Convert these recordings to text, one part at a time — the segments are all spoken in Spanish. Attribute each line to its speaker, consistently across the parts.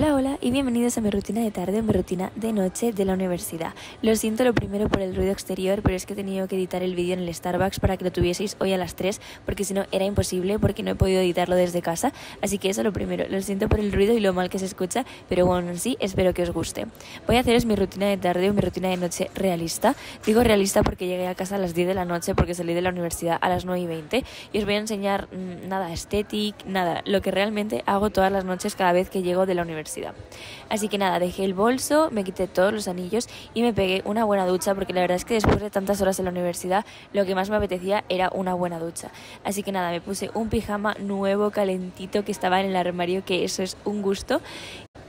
Speaker 1: Hola, hola y bienvenidos a mi rutina de tarde mi rutina de noche de la universidad. Lo siento lo primero por el ruido exterior, pero es que he tenido que editar el vídeo en el Starbucks para que lo tuvieseis hoy a las 3, porque si no era imposible, porque no he podido editarlo desde casa. Así que eso lo primero, lo siento por el ruido y lo mal que se escucha, pero bueno, sí, espero que os guste. Voy a haceros mi rutina de tarde o mi rutina de noche realista. Digo realista porque llegué a casa a las 10 de la noche porque salí de la universidad a las 9 y 20 y os voy a enseñar mmm, nada estético, nada, lo que realmente hago todas las noches cada vez que llego de la universidad Así que nada, dejé el bolso, me quité todos los anillos y me pegué una buena ducha porque la verdad es que después de tantas horas en la universidad lo que más me apetecía era una buena ducha. Así que nada, me puse un pijama nuevo, calentito que estaba en el armario, que eso es un gusto.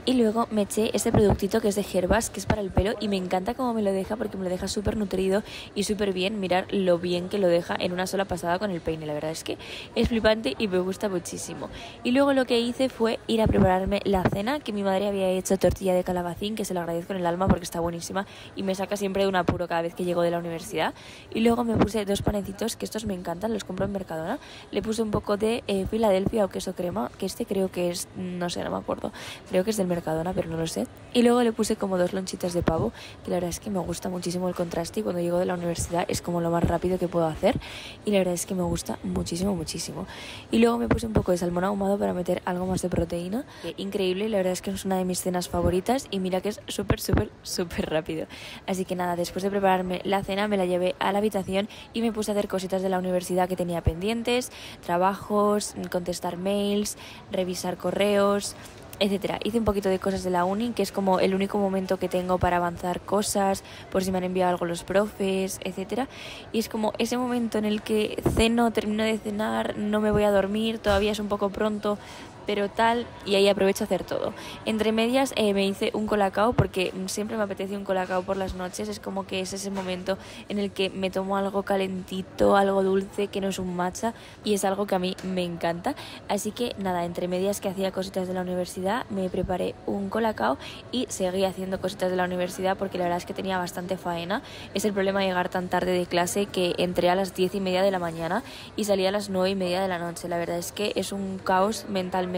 Speaker 1: Y luego me eché este productito que es de Herbas, que es para el pelo y me encanta cómo me lo deja porque me lo deja súper nutrido y súper bien. Mirar lo bien que lo deja en una sola pasada con el peine. La verdad es que es flipante y me gusta muchísimo. Y luego lo que hice fue ir a prepararme la cena, que mi madre había hecho tortilla de calabacín, que se lo agradezco en el alma porque está buenísima y me saca siempre de un apuro cada vez que llego de la universidad. Y luego me puse dos panecitos, que estos me encantan, los compro en Mercadona. Le puse un poco de eh, Filadelfia o queso crema, que este creo que es, no sé, no me acuerdo, creo que es del Mercadona, pero no lo sé. Y luego le puse como dos lonchitas de pavo, que la verdad es que me gusta muchísimo el contraste y cuando llego de la universidad es como lo más rápido que puedo hacer y la verdad es que me gusta muchísimo, muchísimo. Y luego me puse un poco de salmón ahumado para meter algo más de proteína. Increíble, la verdad es que es una de mis cenas favoritas y mira que es súper, súper, súper rápido. Así que nada, después de prepararme la cena me la llevé a la habitación y me puse a hacer cositas de la universidad que tenía pendientes, trabajos, contestar mails, revisar correos, etcétera. Hice un poquito de cosas de la uni, que es como el único momento que tengo para avanzar cosas, por si me han enviado algo los profes, etcétera. Y es como ese momento en el que ceno, termino de cenar, no me voy a dormir, todavía es un poco pronto, pero tal, y ahí aprovecho a hacer todo. Entre medias eh, me hice un colacao porque siempre me apetece un colacao por las noches, es como que es ese momento en el que me tomo algo calentito, algo dulce, que no es un matcha, y es algo que a mí me encanta. Así que nada, entre medias que hacía cositas de la universidad, me preparé un colacao y seguí haciendo cositas de la universidad porque la verdad es que tenía bastante faena. Es el problema de llegar tan tarde de clase que entré a las diez y media de la mañana y salí a las nueve y media de la noche. La verdad es que es un caos mentalmente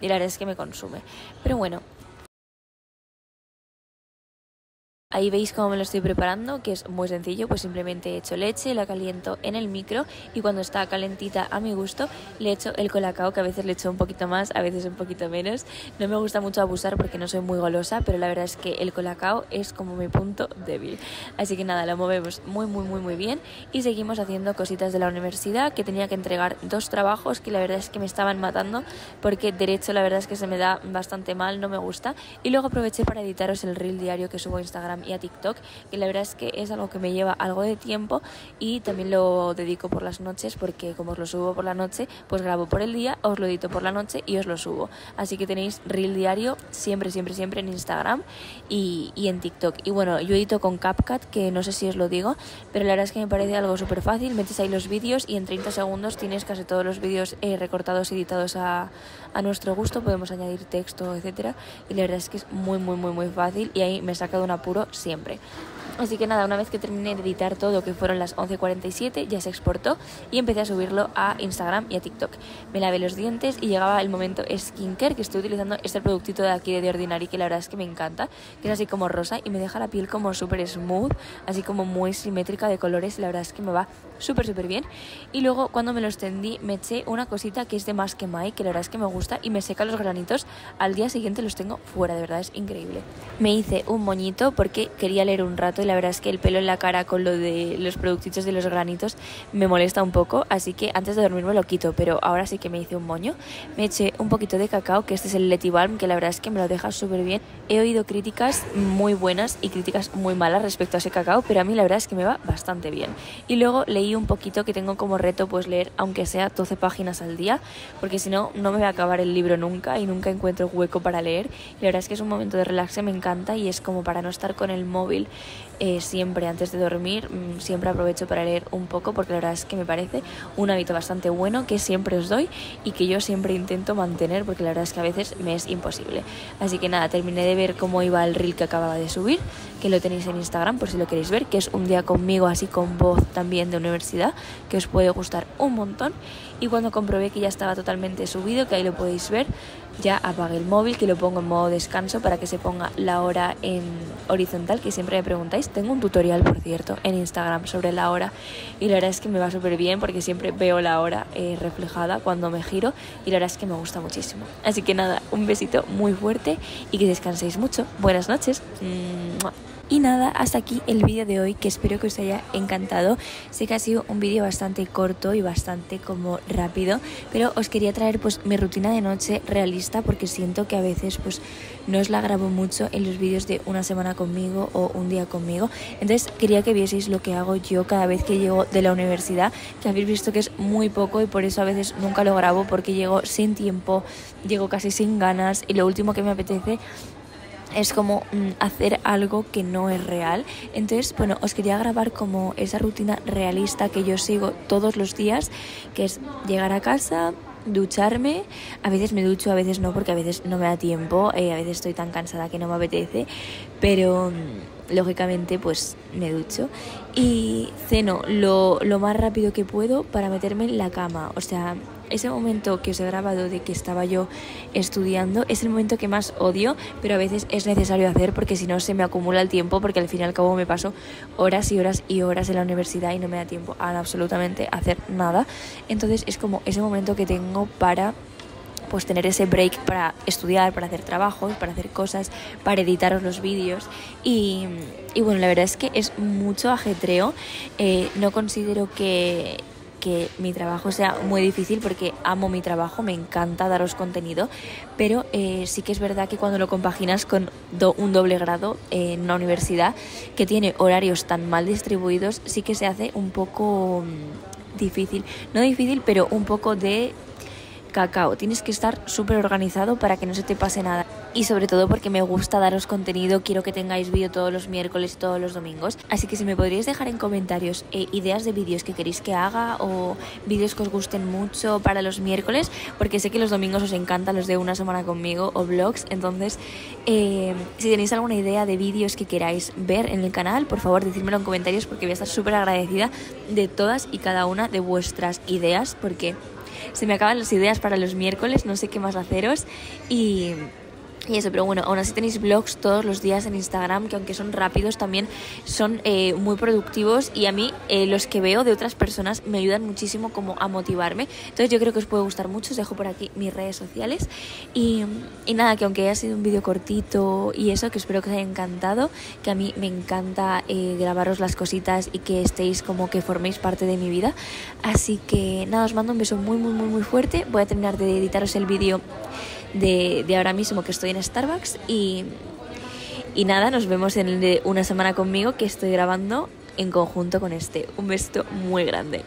Speaker 1: y la verdad es que me consume. Pero bueno, Ahí veis cómo me lo estoy preparando, que es muy sencillo, pues simplemente echo leche, la caliento en el micro y cuando está calentita a mi gusto le echo el colacao, que a veces le echo un poquito más, a veces un poquito menos. No me gusta mucho abusar porque no soy muy golosa, pero la verdad es que el colacao es como mi punto débil. Así que nada, lo movemos muy, muy, muy, muy bien y seguimos haciendo cositas de la universidad, que tenía que entregar dos trabajos que la verdad es que me estaban matando porque derecho la verdad es que se me da bastante mal, no me gusta. Y luego aproveché para editaros el reel diario que subo a Instagram y a TikTok, que la verdad es que es algo que me lleva algo de tiempo y también lo dedico por las noches porque como os lo subo por la noche, pues grabo por el día, os lo edito por la noche y os lo subo. Así que tenéis reel diario siempre, siempre, siempre en Instagram y, y en TikTok. Y bueno, yo edito con CapCut, que no sé si os lo digo, pero la verdad es que me parece algo súper fácil. Metes ahí los vídeos y en 30 segundos tienes casi todos los vídeos eh, recortados y editados a, a nuestro gusto. Podemos añadir texto, etcétera. Y la verdad es que es muy, muy, muy, muy fácil y ahí me saca de un apuro siempre. Así que nada, una vez que terminé de editar todo, que fueron las 11.47, ya se exportó y empecé a subirlo a Instagram y a TikTok. Me lavé los dientes y llegaba el momento skincare, que estoy utilizando este productito de aquí de The Ordinary, que la verdad es que me encanta, que es así como rosa y me deja la piel como súper smooth, así como muy simétrica de colores, la verdad es que me va súper, súper bien. Y luego cuando me lo extendí me eché una cosita que es de Más que Mai, que la verdad es que me gusta y me seca los granitos. Al día siguiente los tengo fuera, de verdad es increíble. Me hice un moñito porque quería leer un rato y la verdad es que el pelo en la cara con lo de los productitos de los granitos me molesta un poco, así que antes de dormir me lo quito, pero ahora sí que me hice un moño. Me eché un poquito de cacao, que este es el Letibalm, que la verdad es que me lo deja súper bien. He oído críticas muy buenas y críticas muy malas respecto a ese cacao, pero a mí la verdad es que me va bastante bien. Y luego leí un poquito que tengo como reto pues leer aunque sea 12 páginas al día, porque si no, no me voy a acabar el libro nunca y nunca encuentro hueco para leer. Y la verdad es que es un momento de relax, me encanta y es como para no estar con el móvil eh, siempre antes de dormir, mm, siempre aprovecho para leer un poco porque la verdad es que me parece un hábito bastante bueno que siempre os doy y que yo siempre intento mantener porque la verdad es que a veces me es imposible. Así que nada, terminé de ver cómo iba el reel que acababa de subir que lo tenéis en Instagram por si lo queréis ver, que es un día conmigo así con voz también de universidad, que os puede gustar un montón. Y cuando comprobé que ya estaba totalmente subido, que ahí lo podéis ver, ya apagué el móvil, que lo pongo en modo descanso para que se ponga la hora en horizontal, que siempre me preguntáis. Tengo un tutorial, por cierto, en Instagram sobre la hora y la verdad es que me va súper bien porque siempre veo la hora eh, reflejada cuando me giro y la verdad es que me gusta muchísimo. Así que nada, un besito muy fuerte y que descanséis mucho. Buenas noches. Y nada, hasta aquí el vídeo de hoy que espero que os haya encantado. Sé que ha sido un vídeo bastante corto y bastante como rápido, pero os quería traer pues mi rutina de noche realista porque siento que a veces pues no os la grabo mucho en los vídeos de una semana conmigo o un día conmigo. Entonces quería que vieseis lo que hago yo cada vez que llego de la universidad, que habéis visto que es muy poco y por eso a veces nunca lo grabo porque llego sin tiempo, llego casi sin ganas y lo último que me apetece es como mm, hacer algo que no es real. Entonces, bueno, os quería grabar como esa rutina realista que yo sigo todos los días, que es llegar a casa, ducharme, a veces me ducho, a veces no, porque a veces no me da tiempo, eh, a veces estoy tan cansada que no me apetece, pero mm, lógicamente pues me ducho. Y ceno lo, lo más rápido que puedo para meterme en la cama, o sea, ese momento que os he grabado de que estaba yo estudiando es el momento que más odio, pero a veces es necesario hacer porque si no se me acumula el tiempo porque al fin y al cabo me paso horas y horas y horas en la universidad y no me da tiempo a absolutamente hacer nada. Entonces es como ese momento que tengo para pues tener ese break para estudiar, para hacer trabajos, para hacer cosas, para editaros los vídeos y, y bueno, la verdad es que es mucho ajetreo. Eh, no considero que que mi trabajo sea muy difícil porque amo mi trabajo, me encanta daros contenido, pero eh, sí que es verdad que cuando lo compaginas con un doble grado en una universidad que tiene horarios tan mal distribuidos, sí que se hace un poco mm, difícil, no difícil, pero un poco de cacao. Tienes que estar súper organizado para que no se te pase nada. Y sobre todo porque me gusta daros contenido, quiero que tengáis vídeo todos los miércoles y todos los domingos. Así que si me podríais dejar en comentarios eh, ideas de vídeos que queréis que haga o vídeos que os gusten mucho para los miércoles, porque sé que los domingos os encantan los de una semana conmigo o vlogs. Entonces, eh, si tenéis alguna idea de vídeos que queráis ver en el canal, por favor decídmelo en comentarios porque voy a estar súper agradecida de todas y cada una de vuestras ideas porque se me acaban las ideas para los miércoles, no sé qué más haceros. Y y eso, pero bueno, aún así tenéis vlogs todos los días en Instagram que aunque son rápidos también son eh, muy productivos y a mí eh, los que veo de otras personas me ayudan muchísimo como a motivarme. Entonces yo creo que os puede gustar mucho, os dejo por aquí mis redes sociales y, y nada, que aunque haya sido un vídeo cortito y eso, que espero que os haya encantado, que a mí me encanta eh, grabaros las cositas y que estéis como que forméis parte de mi vida. Así que nada, os mando un beso muy muy muy muy fuerte. Voy a terminar de editaros el vídeo de, de ahora mismo que estoy en Starbucks y, y nada, nos vemos en una semana conmigo que estoy grabando en conjunto con este. Un beso muy grande.